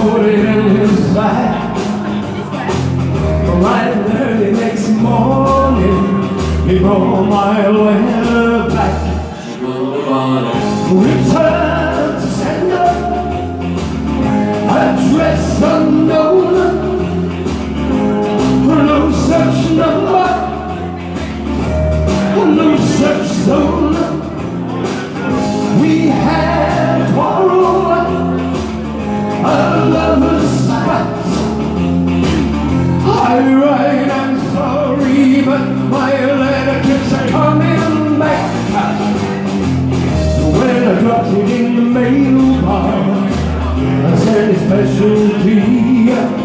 Put it in his bag. Right early next morning, he brought my letter back. Return to sender, address unknown. Write, I'm sorry, but my letter keeps coming back. When I dropped it in the mailbox, I sent a special you.